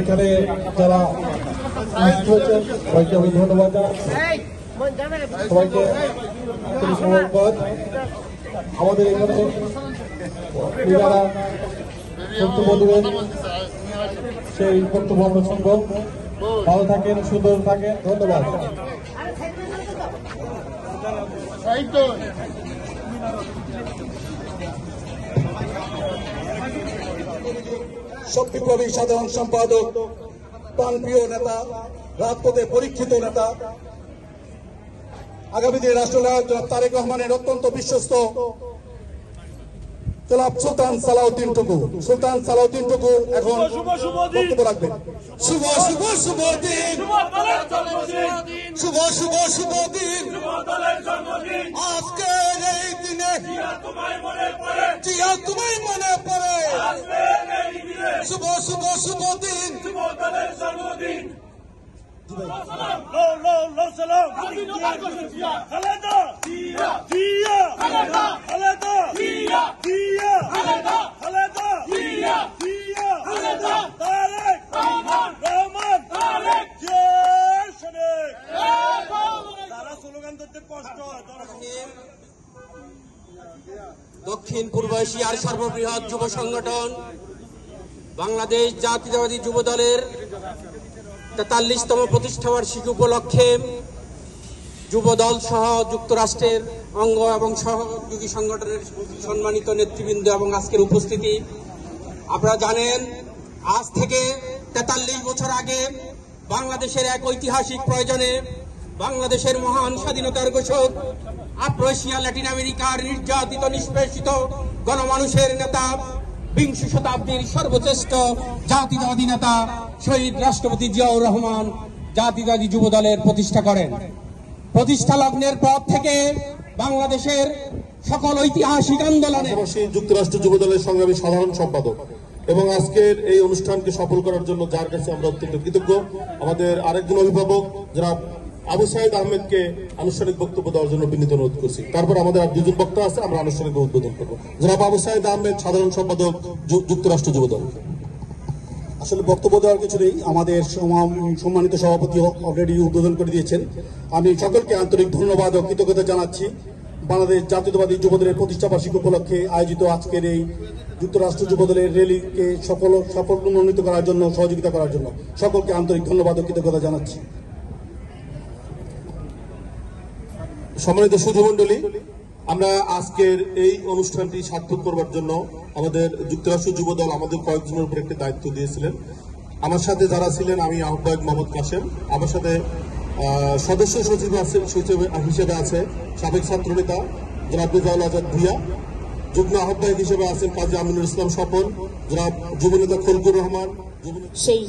এখানে যারা হয়েছেন, সবাইকে আমি ধন্যবাদ সবাইকে আমাদের এখানে যারা বক্তব্য সেই বক্তব্য আমরা ভালো থাকেন, সুন্দর থাকেন, ধন্যবাদ। শক্তিপ্রবী সাধারণ সম্পাদক প্রাণপ্রিয় নেতা, রাজপথে পরীক্ষিত নেতা, আগামী দিনে রাষ্ট্রনায়ক তারেক রহমানের অত্যন্ত বিশ্বস্ত সুলতান সালাউদ্দিন টুকু। সুলতান সালাউদ্দিন টুকু এখন বক্তব্য রাখবেন। শুভ শুভ শুভ দিন। শুভ শুভ শুভ দিন। আজকের এই দিনে জিয়া তোমায় মনে পড়ে। শুভ শুভ শুভ দিন। লো লো লো সালাম খালেদা জিয়া জিয়া খালেদা খালেদা জিয়া জিয়া খালেদা খালেদা জিয়া জিয়া খালেদা তারেক রহমান রহমান তারেক জয় শরীফ তারা স্লোগান দিতে কষ্ট হয় দর্শক দক্ষিণ পূর্ব এশিয়ার সর্ববৃহৎ যুব সংগঠন, বাংলাদেশ জাতীয়তাবাদী যুব দলের তেতাল্লিশতম প্রতিষ্ঠাবার্ষিকী উপলক্ষে যুব দল সহ যুক্তরাষ্ট্রের অঙ্গ এবং সহযোগী সংগঠনের সম্মানিত নেতৃবৃন্দ এবং আজকের উপস্থিতি। আপনারা জানেন, আজ থেকে তেতাল্লিশ বছর আগে বাংলাদেশের এক ঐতিহাসিক প্রয়োজনে বাংলাদেশের মহান স্বাধীনতার ঘোষক আফ্রোএশিয়া ল্যাটিন আমেরিকার নির্যাতিত, নিষ্পেষিত গণমানুষের নেতা, বিংশ শতাব্দীর সর্বশ্রেষ্ঠ জাতীয়তাবাদী নেতা শহীদ রাষ্ট্রপতি জিয়াউর রহমান জাতিবাদী যুব দলের প্রতিষ্ঠা করেন। প্রতিষ্ঠা লগ্নের পর থেকে বাংলাদেশের সকল ঐতিহাসিক আন্দোলনে যুক্তরাষ্ট্র যুব দলের সংগ্রামী সাধারণ সম্পাদক এবং আজকের এই অনুষ্ঠানকে সফল করার জন্য যার কাছে আমরা অত্যন্ত কৃতজ্ঞ। আমাদের আরেকজন অভিভাবক যারা আবু সাইদ আহমেদকে আনুষ্ঠানিক বক্তব্য দেওয়ার জন্য বিনীত অনুরোধ করছি। তারপর আমাদের আর দুজন বক্তা আছে, আমরা আনুষ্ঠানিক উদ্বোধন করব। জনাব আবু সাইদ আহমেদ, সাধারণ সম্পাদক যুক্তরাষ্ট্র যুব দল। আসলে বক্তব্য দেওয়ার কিছু নেই। আমাদের সম্মানিত সভাপতি অলরেডি উদ্বোধন করে দিয়েছেন। আমি সকলকে আন্তরিক ধন্যবাদ ও কৃতজ্ঞতা জানাচ্ছি। বাংলাদেশ জাতীয়তাবাদী যুবদলের প্রতিষ্ঠা বার্ষিকী উপলক্ষে আয়োজিত আজকের এই যুক্তরাষ্ট্র যুবদলের র্যালিকে সফল সফল উন্নীত করার জন্য, সহযোগিতা করার জন্য সকলকে আন্তরিক ধন্যবাদ ও কৃতজ্ঞতা জানাচ্ছি। সম্মানিত সুধীমণ্ডলী, আমরা আজকের এই অনুষ্ঠানটি সার্থক করবার জন্য আমাদের যুক্তরাষ্ট্র যুব দল আমাদের কয়েকজনের উপর একটি দায়িত্ব দিয়েছিলেন। আমার সাথে যারা ছিলেন, আমি আহ্বায়ক মোহাম্মদ কাসেম আমার সাথে সদস্য সচিব আছে- সচিব হিসেবে আছে সাবেক ছাত্রনেতা জনাব রেজাউল আজাদ ভুইয়া। যুগ্ম আহ্বায়ক হিসেবে আছেন কাজী আমিনুল ইসলাম স্বপন, জনাব যুবনেতা খলকুর রহমান। সেই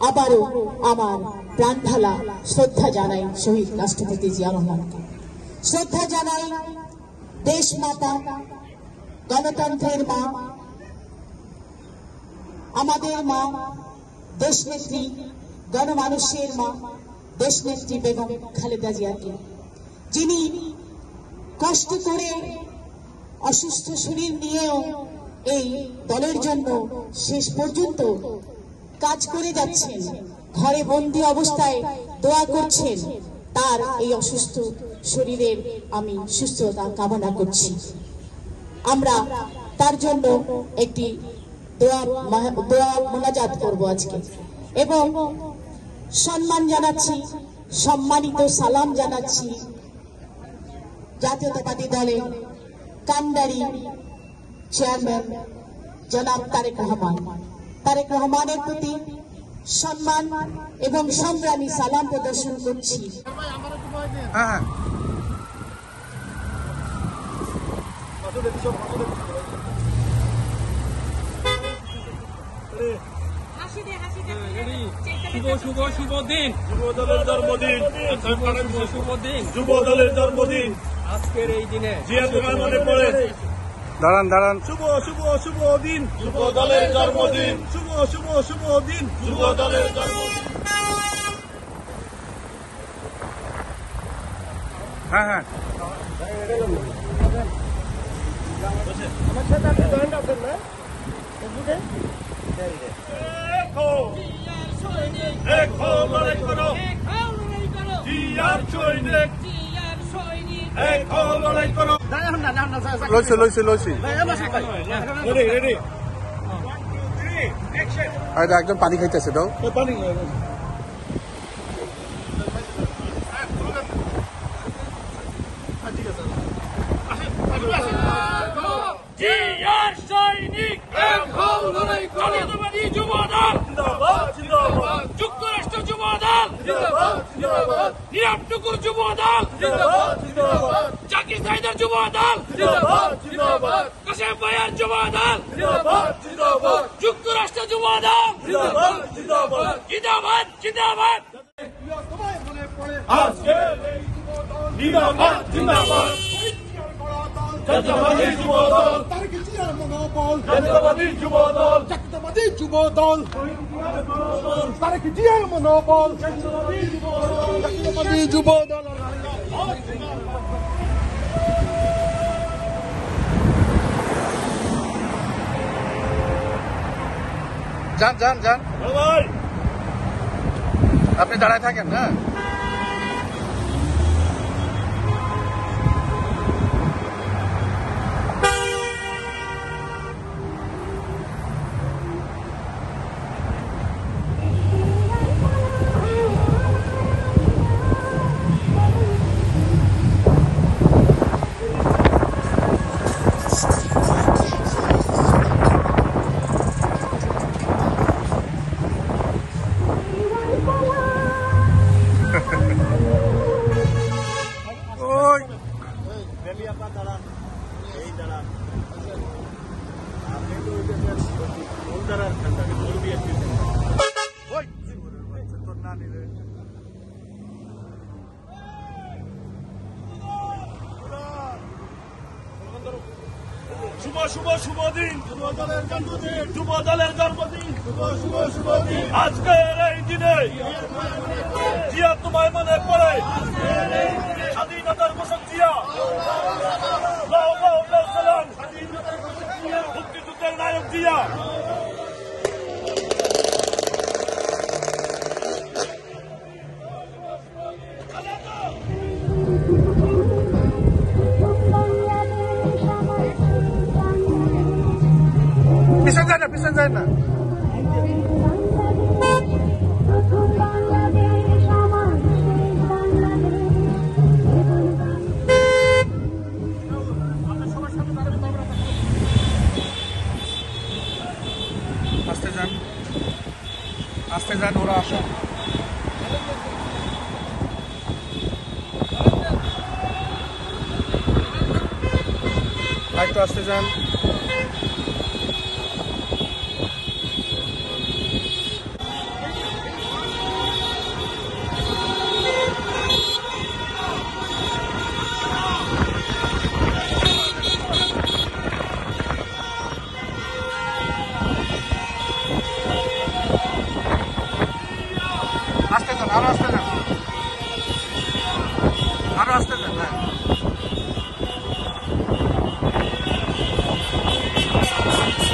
আবারও আমার প্রাণ ঢালা শ্রদ্ধা জানাই শহীদ রাষ্ট্রপতি জিয়া রহমানকে। শ্রদ্ধা জানাই দেশ মাতা, গণতন্ত্রের মা, আমাদের মা দেশনেত্রী গণমানুষের মা দেশনেত্রী বেগম খালেদা জিয়াকে। যিনি কষ্ট করে অসুস্থ শরীর নিয়েও এই দলের জন্য শেষ পর্যন্ত কাজ করে যাচ্ছেন, ঘরে বন্দি অবস্থায় দোয়া করছেন, তার এই অসুস্থ শরীরের আমি সুস্থতা কামনা করছি। আমরা তার জন্য একটি দোয়া দোয়া মোনাজাত করব আজকে। এবং সম্মান জানাচ্ছি, সম্মানিত সালাম জানাচ্ছি জাতীয়তাবাদী দলে কান্ডারি চেয়ারম্যান জনাব তারেক রহমান। তারেক রহমানের প্রতি সম্মান এবং সংগ্রামী সালাম প্রদর্শন করছি। শুভ শুভ শুভ দিন। যুব দলের জন্মদিন। শুভ শুভ শুভ দিন যুব দলের জন্মদিন। আজকের এই দিনে। জিয়া তোমার মনে পড়ে। দাঁড়ান দাঁড়ান। শুভ শুভ শুভ দিন। যুব দলের জন্মদিন। শুভ শুভ শুভ দিন। যুব দলের জন্মদিন। হ্যাঁ হ্যাঁ। একজন পানি খাইতেছে তো পানি। জিয়ার সৈনিক জাতীয়তাবাদী যুব দল জিন্দাবাদ জিন্দাবাদ যুক্তরাষ্ট্র যুব দল জিন্দাবাদ নিরামটুকুর যুব দল জিন্দাবাদ জিন্দাবাদ জাকির সাইদের যুব দল জিন্দাবাদ জিন্দাবাদ কাশেম ভাইয়ার যুব দল জিন্দাবাদ জিন্দাবাদ যুক্তরাষ্ট্র যুব দল জিন্দাবাদ জিন্দাবাদ জিন্দাবাদ জিন্দাবাদ আজকে জিন্দাবাদ জিন্দাবাদ জাতীয়বাদী যুব দল জাতীয়বাদী যুব দল জাতীয়বাদী যুব দল তারেক জিয়ার মনোবল জাতীয়বাদী যুব দল যান যান যান ভাই আপনি দাঁড়ায় থাকেন না ওই! তোর না নিলে। শুভ শুভ শুভ দিন। যুব দলের জন্মদিন। যুব দলের জন্মদিন। শুভ শুভ শুভ দিন। আজকের এই দিনে জিয়া তোমায় মনে পড়ে। স্বাধীনতার ঘোষক জিয়া লাও লাও লাও সালাম মুক্তিযুদ্ধের নায়ক জিয়া পিছন যায় না পিছন আস্তে যান। আস্তে যান ওরা আসো একটু আস্তে যান। Yeah.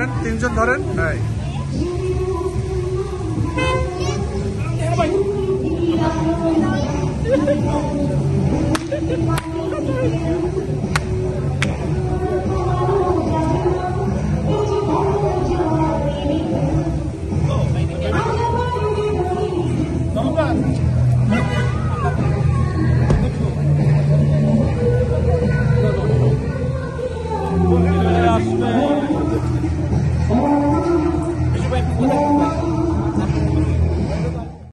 ধরেন তিনজন ধরেন হ্যাঁ